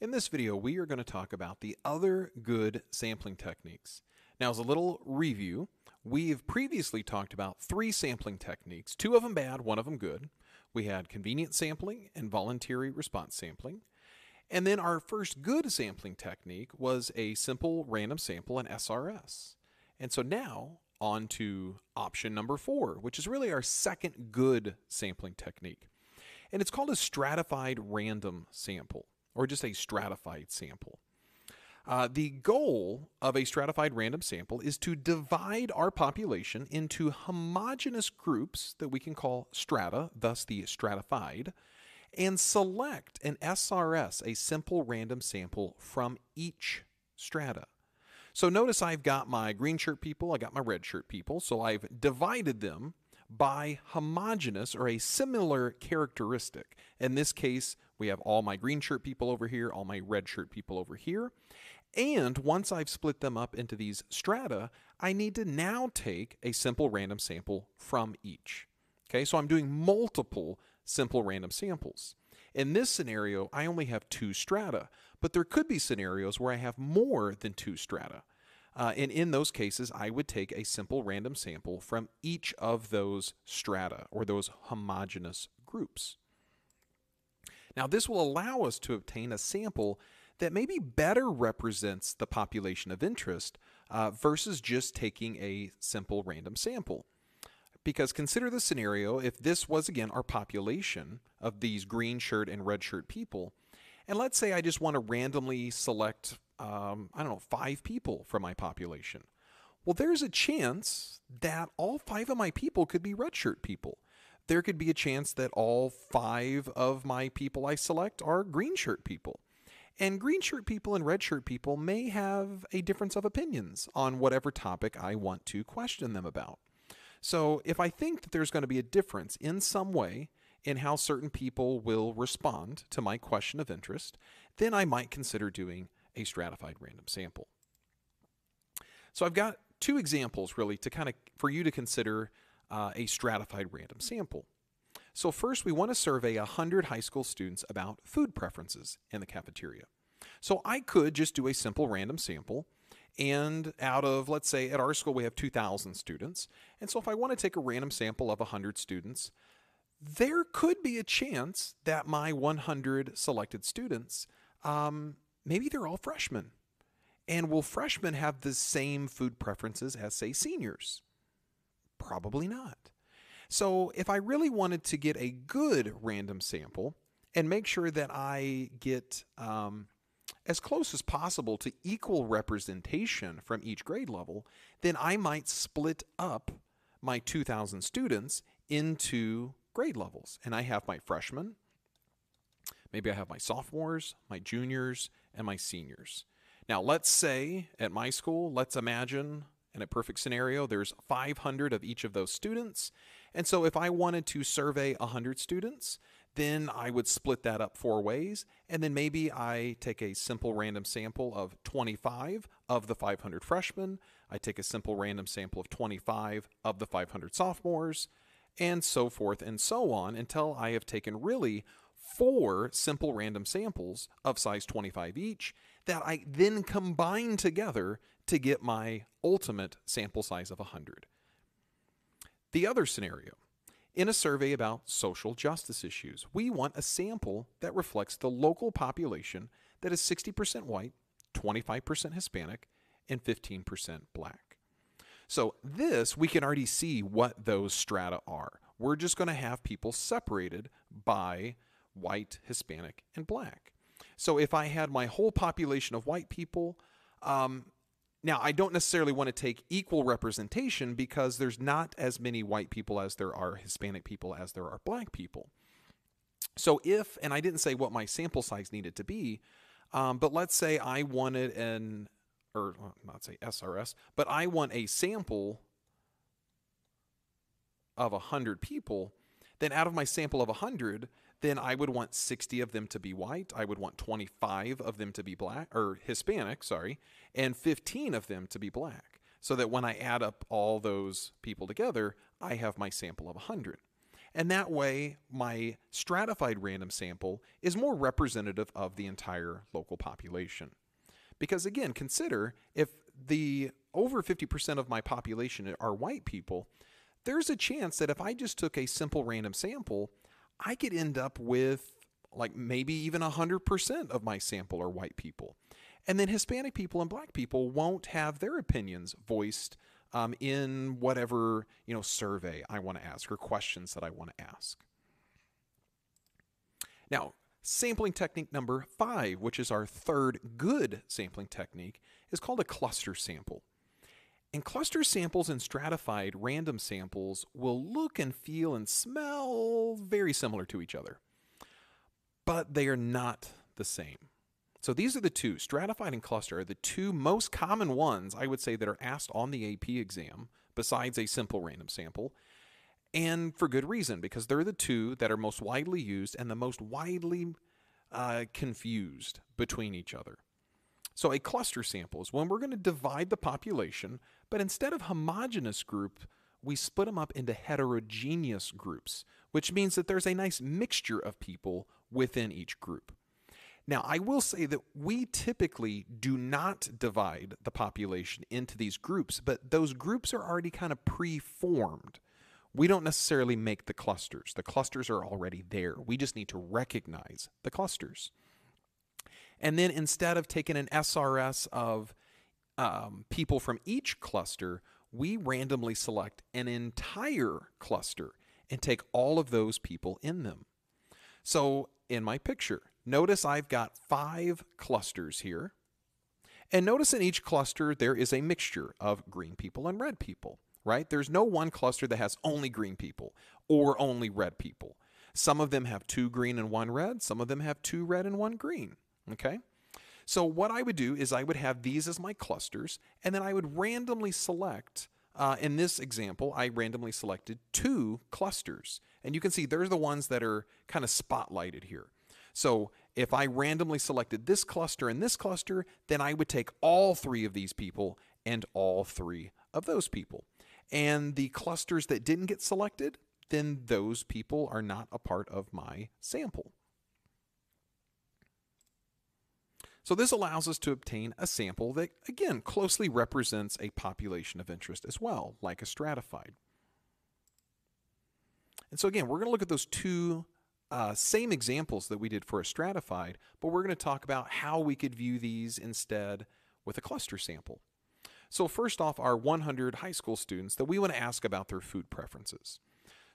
In this video, we are going to talk about the other good sampling techniques. Now, as a little review, we've previously talked about three sampling techniques, two of them bad, one of them good. We had convenient sampling and voluntary response sampling. And then our first good sampling technique was a simple random sample, an SRS. And so now on to option number four, which is really our second good sampling technique. And it's called a stratified random sample or just a stratified sample. Uh, the goal of a stratified random sample is to divide our population into homogeneous groups that we can call strata, thus the stratified, and select an SRS, a simple random sample from each strata. So notice I've got my green shirt people, I got my red shirt people, so I've divided them by homogeneous or a similar characteristic. In this case, we have all my green shirt people over here, all my red shirt people over here. And once I've split them up into these strata, I need to now take a simple random sample from each. Okay, so I'm doing multiple simple random samples. In this scenario, I only have two strata, but there could be scenarios where I have more than two strata. Uh, and in those cases, I would take a simple random sample from each of those strata or those homogeneous groups. Now, this will allow us to obtain a sample that maybe better represents the population of interest uh, versus just taking a simple random sample. Because consider the scenario if this was again our population of these green shirt and red shirt people, and let's say I just want to randomly select, um, I don't know, five people from my population. Well, there's a chance that all five of my people could be red shirt people. There could be a chance that all five of my people I select are green shirt people. And green shirt people and red shirt people may have a difference of opinions on whatever topic I want to question them about. So if I think that there's going to be a difference in some way in how certain people will respond to my question of interest, then I might consider doing a stratified random sample. So I've got two examples really to kind of for you to consider uh, a stratified random sample. So first we want to survey 100 high school students about food preferences in the cafeteria. So I could just do a simple random sample and out of let's say at our school we have 2000 students and so if i want to take a random sample of 100 students there could be a chance that my 100 selected students um, maybe they're all freshmen. And will freshmen have the same food preferences as say seniors? Probably not. So if i really wanted to get a good random sample and make sure that i get um, as close as possible to equal representation from each grade level, then I might split up my 2,000 students into grade levels. And I have my freshmen, maybe I have my sophomores, my juniors, and my seniors. Now, let's say at my school, let's imagine in a perfect scenario, there's 500 of each of those students. And so if I wanted to survey 100 students, then I would split that up four ways. And then maybe I take a simple random sample of 25 of the 500 freshmen. I take a simple random sample of 25 of the 500 sophomores, and so forth and so on until I have taken really four simple random samples of size 25 each that I then combine together to get my ultimate sample size of 100. The other scenario in a survey about social justice issues. We want a sample that reflects the local population that is 60% white, 25% Hispanic, and 15% black. So, this we can already see what those strata are. We're just going to have people separated by white, Hispanic, and black. So, if I had my whole population of white people, um, now, I don't necessarily want to take equal representation because there's not as many white people as there are Hispanic people as there are black people. So, if, and I didn't say what my sample size needed to be, um, but let's say I wanted an, or not say SRS, but I want a sample of 100 people, then out of my sample of 100, then I would want 60 of them to be white. I would want 25 of them to be black or Hispanic, sorry, and 15 of them to be black. So that when I add up all those people together, I have my sample of 100. And that way, my stratified random sample is more representative of the entire local population. Because again, consider if the over 50% of my population are white people, there's a chance that if I just took a simple random sample, I could end up with like maybe even 100% of my sample are white people. And then Hispanic people and black people won't have their opinions voiced um, in whatever you know survey I want to ask or questions that I want to ask. Now, sampling technique number five, which is our third good sampling technique, is called a cluster sample. And cluster samples and stratified random samples will look and feel and smell very similar to each other, but they are not the same. So these are the two, stratified and cluster, are the two most common ones I would say that are asked on the AP exam, besides a simple random sample. And for good reason, because they're the two that are most widely used and the most widely uh, confused between each other. So a cluster sample is when we're going to divide the population, but instead of homogeneous group, we split them up into heterogeneous groups, which means that there's a nice mixture of people within each group. Now, I will say that we typically do not divide the population into these groups, but those groups are already kind of pre formed. We don't necessarily make the clusters, the clusters are already there. We just need to recognize the clusters. And then instead of taking an SRS of um, people from each cluster, we randomly select an entire cluster and take all of those people in them. So in my picture, Notice I've got five clusters here. And notice in each cluster there is a mixture of green people and red people, right? There's no one cluster that has only green people or only red people. Some of them have two green and one red, some of them have two red and one green, okay? So what I would do is I would have these as my clusters, and then I would randomly select, uh, in this example, I randomly selected two clusters. And you can see there's the ones that are kind of spotlighted here. So if I randomly selected this cluster and this cluster, then I would take all three of these people and all three of those people. And the clusters that didn't get selected, then those people are not a part of my sample. So this allows us to obtain a sample that, again, closely represents a population of interest as well, like a stratified. And so again, we're going to look at those two uh, same examples that we did for a stratified, but we're going to talk about how we could view these instead with a cluster sample. So first off, our 100 high school students that we want to ask about their food preferences.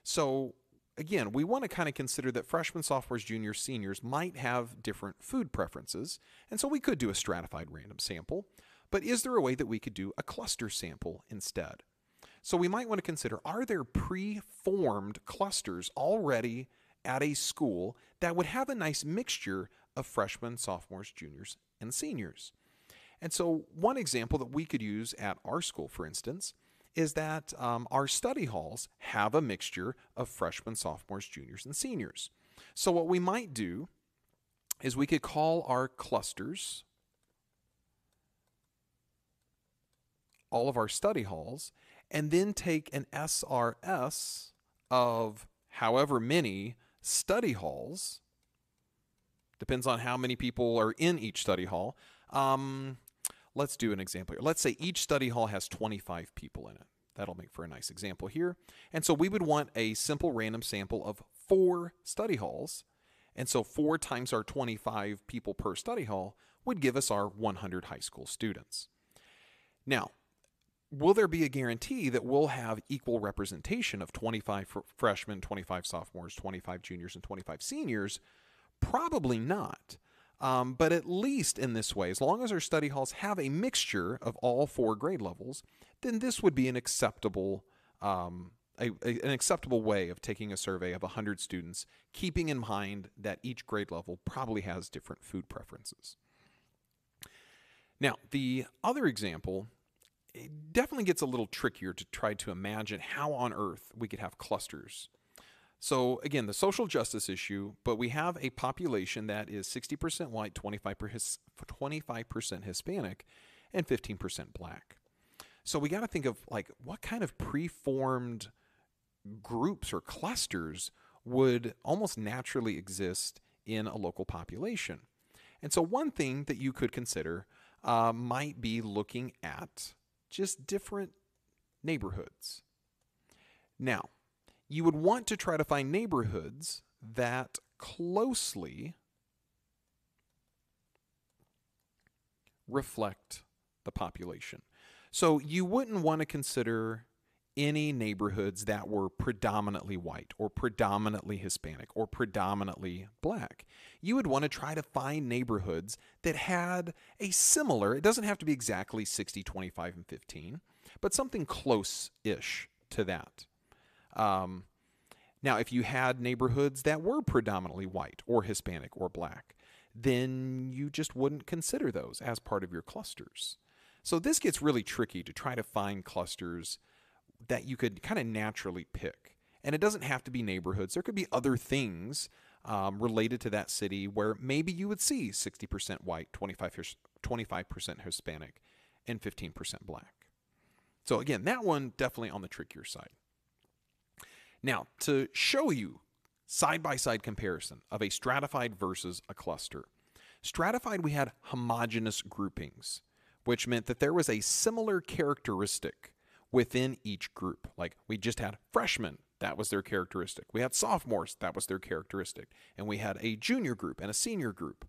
So again, we want to kind of consider that freshmen, sophomores, juniors, seniors might have different food preferences, and so we could do a stratified random sample, but is there a way that we could do a cluster sample instead? So we might want to consider, are there pre-formed clusters already at a school that would have a nice mixture of freshmen, sophomores, juniors, and seniors. And so, one example that we could use at our school, for instance, is that um, our study halls have a mixture of freshmen, sophomores, juniors, and seniors. So, what we might do is we could call our clusters all of our study halls and then take an SRS of however many study halls, depends on how many people are in each study hall. Um, let's do an example here. Let's say each study hall has 25 people in it. That'll make for a nice example here. And so we would want a simple random sample of four study halls. And so 4 times our 25 people per study hall would give us our 100 high school students. Now, will there be a guarantee that we'll have equal representation of 25 freshmen, 25 sophomores, 25 juniors, and 25 seniors? Probably not. Um, but at least in this way, as long as our study halls have a mixture of all four grade levels, then this would be an acceptable um, a, a, an acceptable way of taking a survey of 100 students, keeping in mind that each grade level probably has different food preferences. Now, the other example it definitely gets a little trickier to try to imagine how on earth we could have clusters. So again, the social justice issue, but we have a population that is 60% white, 25%, 25% Hispanic, and 15% black. So we got to think of like what kind of preformed groups or clusters would almost naturally exist in a local population. And so, one thing that you could consider uh, might be looking at just different neighborhoods. Now, you would want to try to find neighborhoods that closely reflect the population. So you wouldn't want to consider any neighborhoods that were predominantly white or predominantly Hispanic or predominantly black. You would want to try to find neighborhoods that had a similar, it doesn't have to be exactly 60, 25, and 15, but something close ish to that. Um, now, if you had neighborhoods that were predominantly white or Hispanic or black, then you just wouldn't consider those as part of your clusters. So this gets really tricky to try to find clusters that you could kind of naturally pick. And it doesn't have to be neighborhoods. There could be other things um, related to that city where maybe you would see 60% white, 25, 25% Hispanic, and 15% black. So again, that one definitely on the trickier side. Now, to show you side by side comparison of a stratified versus a cluster, stratified we had homogeneous groupings, which meant that there was a similar characteristic within each group. Like we just had freshmen, that was their characteristic. We had sophomores, that was their characteristic. And we had a junior group and a senior group.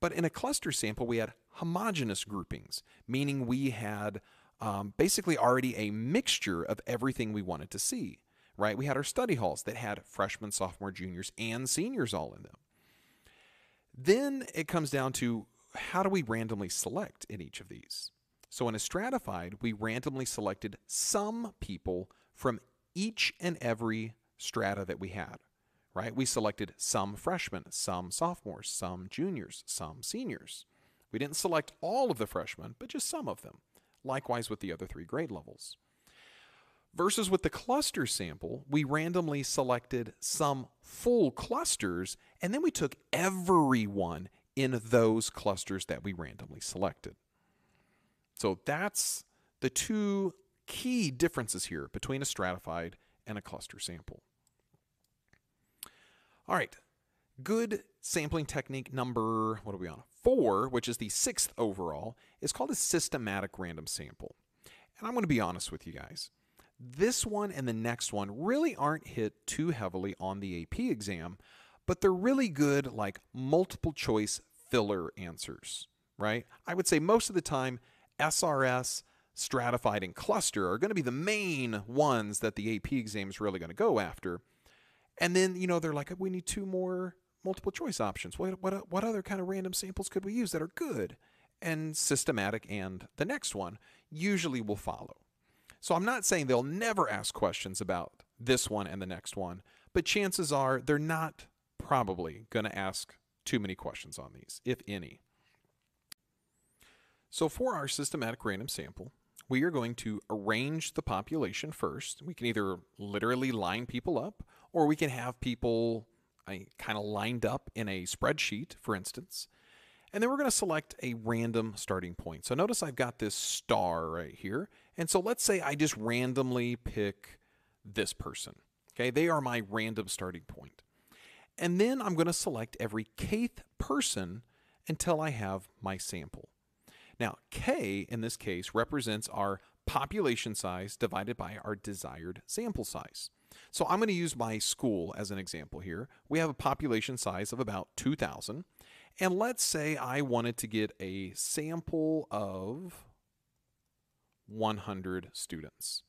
But in a cluster sample, we had homogeneous groupings, meaning we had um, basically already a mixture of everything we wanted to see right? We had our study halls that had freshmen, sophomore, juniors, and seniors all in them. Then it comes down to how do we randomly select in each of these? So in a stratified, we randomly selected some people from each and every strata that we had, right? We selected some freshmen, some sophomores, some juniors, some seniors. We didn't select all of the freshmen, but just some of them. Likewise with the other three grade levels. Versus with the cluster sample, we randomly selected some full clusters and then we took everyone in those clusters that we randomly selected. So that's the two key differences here between a stratified and a cluster sample. All right, good sampling technique number, what are we on? Four, which is the sixth overall, is called a systematic random sample. And I'm going to be honest with you guys. This one and the next one really aren't hit too heavily on the AP exam, but they're really good, like multiple choice filler answers, right? I would say most of the time, SRS, stratified, and cluster are going to be the main ones that the AP exam is really going to go after. And then, you know, they're like, we need two more multiple choice options. What, what, what other kind of random samples could we use that are good? And systematic and the next one usually will follow. So I'm not saying they'll never ask questions about this one and the next one, but chances are they're not probably going to ask too many questions on these, if any. So for our systematic random sample, we are going to arrange the population first. We can either literally line people up, or we can have people kind of lined up in a spreadsheet, for instance. And then we're going to select a random starting point. So notice I've got this star right here. And so let's say I just randomly pick this person. Okay, they are my random starting point. And then I'm going to select every kth person until I have my sample. Now, k in this case represents our population size divided by our desired sample size. So I'm going to use my school as an example here. We have a population size of about 2,000. And let's say I wanted to get a sample of 100 students.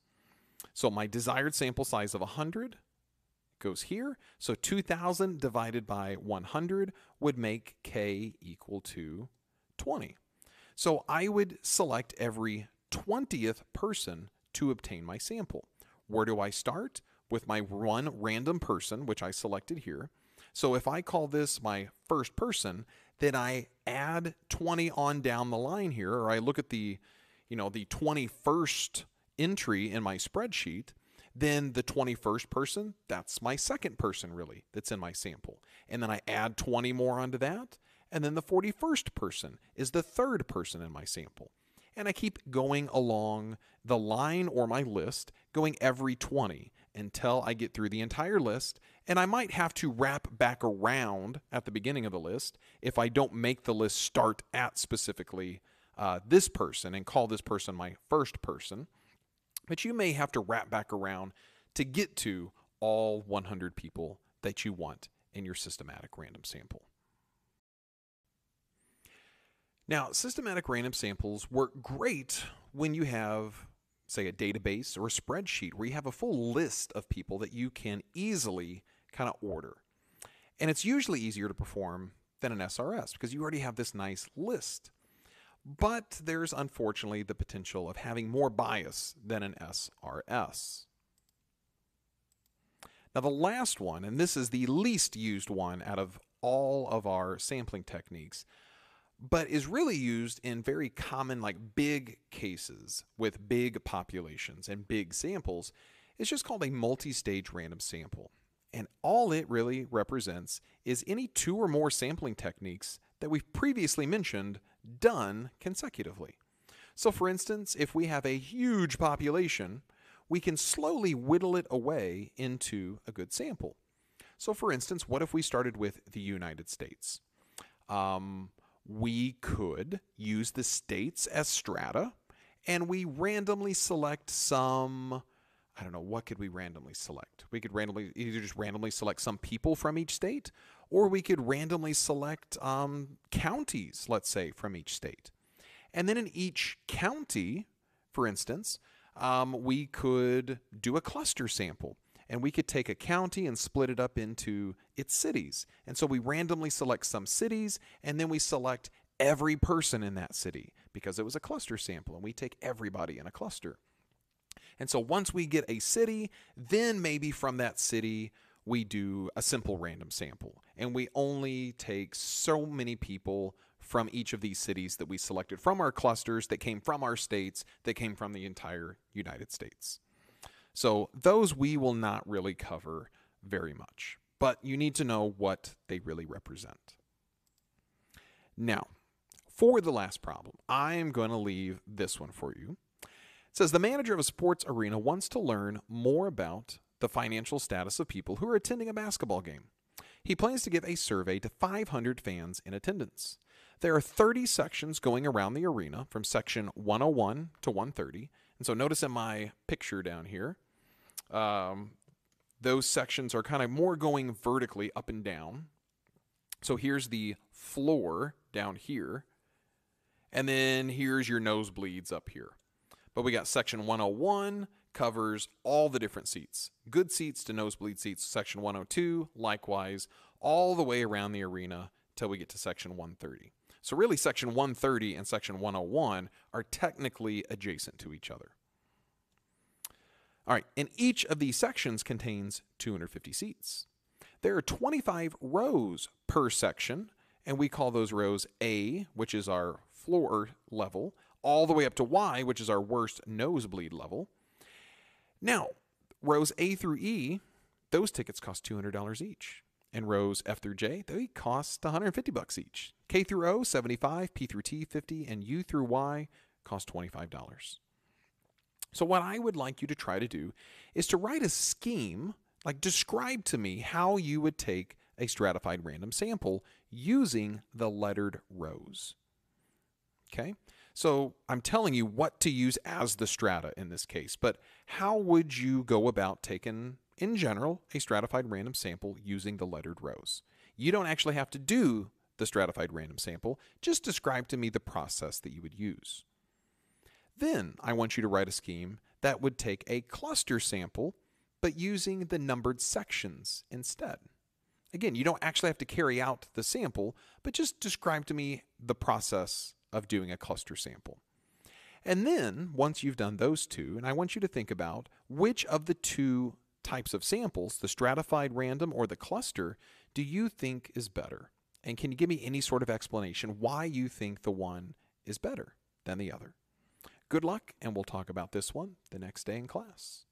So my desired sample size of 100 goes here. So 2000 divided by 100 would make k equal to 20. So I would select every 20th person to obtain my sample. Where do I start? With my one random person, which I selected here. So if I call this my first person, then I add 20 on down the line here, or I look at the you know, the 21st entry in my spreadsheet, then the 21st person, that's my second person really that's in my sample. And then I add 20 more onto that. And then the 41st person is the third person in my sample. And I keep going along the line or my list, going every 20 until I get through the entire list, and I might have to wrap back around at the beginning of the list if I don't make the list start at specifically uh, this person and call this person my first person. But you may have to wrap back around to get to all 100 people that you want in your systematic random sample. Now, systematic random samples work great when you have, say, a database or a spreadsheet where you have a full list of people that you can easily kind of order. And it's usually easier to perform than an SRS because you already have this nice list. But there's unfortunately the potential of having more bias than an SRS. Now, the last one, and this is the least used one out of all of our sampling techniques, but is really used in very common, like big cases with big populations and big samples, is just called a multi stage random sample. And all it really represents is any two or more sampling techniques that we've previously mentioned done consecutively. So, for instance, if we have a huge population, we can slowly whittle it away into a good sample. So, for instance, what if we started with the United States? Um, we could use the states as strata and we randomly select some. I don't know, what could we randomly select? We could randomly either just randomly select some people from each state, or we could randomly select um, counties, let's say, from each state. And then in each county, for instance, um, we could do a cluster sample and we could take a county and split it up into its cities. And so we randomly select some cities and then we select every person in that city because it was a cluster sample and we take everybody in a cluster. And so once we get a city, then maybe from that city we do a simple random sample and we only take so many people from each of these cities that we selected from our clusters that came from our states that came from the entire United States. So those we will not really cover very much, but you need to know what they really represent. Now, for the last problem, I am going to leave this one for you. It says the manager of a sports arena wants to learn more about the financial status of people who are attending a basketball game. He plans to give a survey to 500 fans in attendance. There are 30 sections going around the arena from section 101 to 130. And so notice in my picture down here, um, those sections are kind of more going vertically up and down. So here's the floor down here. And then here's your nosebleeds up here. But we got section 101 covers all the different seats. Good seats to nosebleed seats. Section 102, likewise, all the way around the arena till we get to section 130. So really section 130 and section 101 are technically adjacent to each other. All right, and each of these sections contains 250 seats. There are 25 rows per section, and we call those rows A, which is our floor level, all the way up to Y, which is our worst nosebleed level. Now, rows A through E, those tickets cost $200 each. And rows F through J, they cost 150 bucks each. K through O, 75, P through T, 50, and U through Y cost $25. So, what I would like you to try to do is to write a scheme, like describe to me how you would take a stratified random sample using the lettered rows. Okay? So, I'm telling you what to use as the strata in this case, but how would you go about taking, in general, a stratified random sample using the lettered rows? You don't actually have to do the stratified random sample, just describe to me the process that you would use. Then I want you to write a scheme that would take a cluster sample, but using the numbered sections instead. Again, you don't actually have to carry out the sample, but just describe to me the process of doing a cluster sample. And then, once you've done those two, and I want you to think about which of the two types of samples, the stratified random or the cluster, do you think is better? And can you give me any sort of explanation why you think the one is better than the other? Good luck, and we'll talk about this one the next day in class.